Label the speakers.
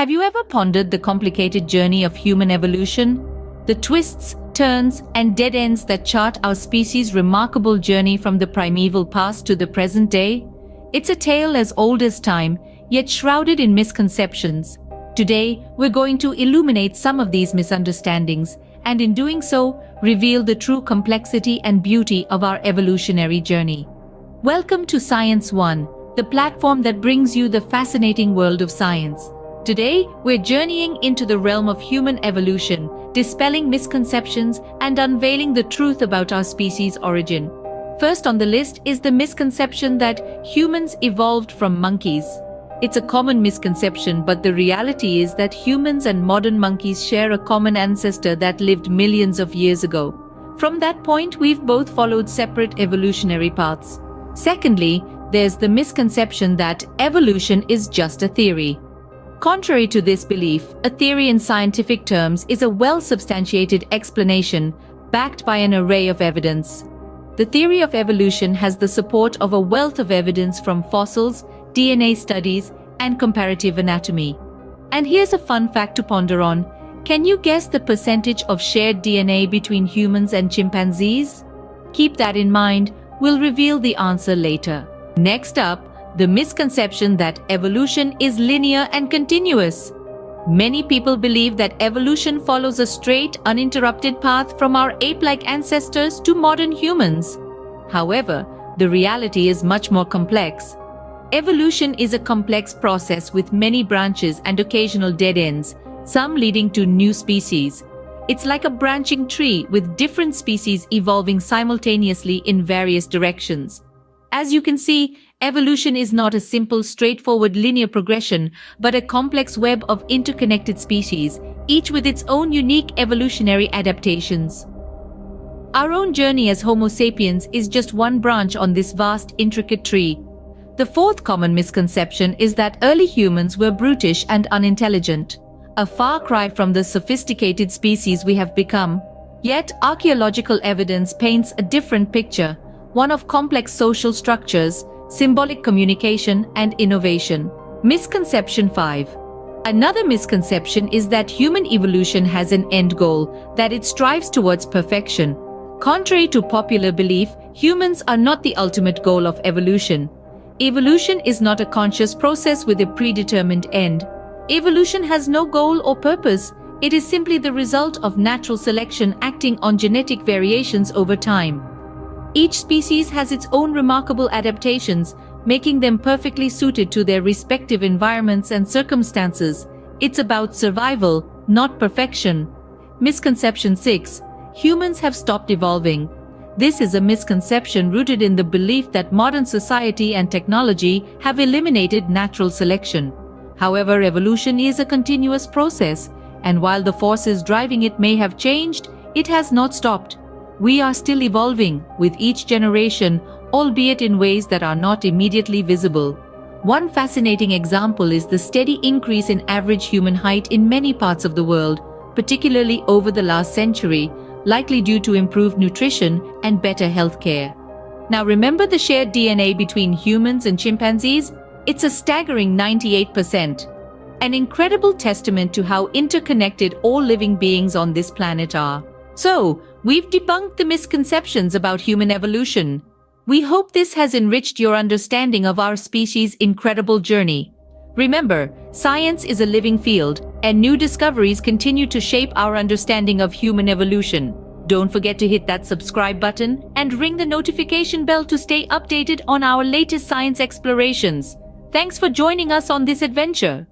Speaker 1: Have you ever pondered the complicated journey of human evolution? The twists, turns, and dead ends that chart our species' remarkable journey from the primeval past to the present day? It's a tale as old as time, yet shrouded in misconceptions. Today, we're going to illuminate some of these misunderstandings, and in doing so, reveal the true complexity and beauty of our evolutionary journey. Welcome to Science One, the platform that brings you the fascinating world of science. Today, we're journeying into the realm of human evolution, dispelling misconceptions and unveiling the truth about our species' origin. First on the list is the misconception that humans evolved from monkeys. It's a common misconception, but the reality is that humans and modern monkeys share a common ancestor that lived millions of years ago. From that point, we've both followed separate evolutionary paths. Secondly, there's the misconception that evolution is just a theory. Contrary to this belief, a theory in scientific terms is a well-substantiated explanation backed by an array of evidence. The theory of evolution has the support of a wealth of evidence from fossils, DNA studies, and comparative anatomy. And here's a fun fact to ponder on. Can you guess the percentage of shared DNA between humans and chimpanzees? Keep that in mind, we'll reveal the answer later. Next up, the misconception that evolution is linear and continuous. Many people believe that evolution follows a straight, uninterrupted path from our ape-like ancestors to modern humans. However, the reality is much more complex. Evolution is a complex process with many branches and occasional dead ends, some leading to new species. It's like a branching tree with different species evolving simultaneously in various directions. As you can see, evolution is not a simple, straightforward linear progression, but a complex web of interconnected species, each with its own unique evolutionary adaptations. Our own journey as Homo sapiens is just one branch on this vast, intricate tree, the fourth common misconception is that early humans were brutish and unintelligent, a far cry from the sophisticated species we have become. Yet, archaeological evidence paints a different picture, one of complex social structures, symbolic communication, and innovation. Misconception 5. Another misconception is that human evolution has an end goal, that it strives towards perfection. Contrary to popular belief, humans are not the ultimate goal of evolution. Evolution is not a conscious process with a predetermined end. Evolution has no goal or purpose. It is simply the result of natural selection acting on genetic variations over time. Each species has its own remarkable adaptations, making them perfectly suited to their respective environments and circumstances. It's about survival, not perfection. Misconception 6. Humans have stopped evolving. This is a misconception rooted in the belief that modern society and technology have eliminated natural selection. However, evolution is a continuous process, and while the forces driving it may have changed, it has not stopped. We are still evolving with each generation, albeit in ways that are not immediately visible. One fascinating example is the steady increase in average human height in many parts of the world, particularly over the last century, likely due to improved nutrition and better health care. Now remember the shared DNA between humans and chimpanzees? It's a staggering 98%. An incredible testament to how interconnected all living beings on this planet are. So, we've debunked the misconceptions about human evolution. We hope this has enriched your understanding of our species' incredible journey. Remember, science is a living field, and new discoveries continue to shape our understanding of human evolution. Don't forget to hit that subscribe button and ring the notification bell to stay updated on our latest science explorations. Thanks for joining us on this adventure.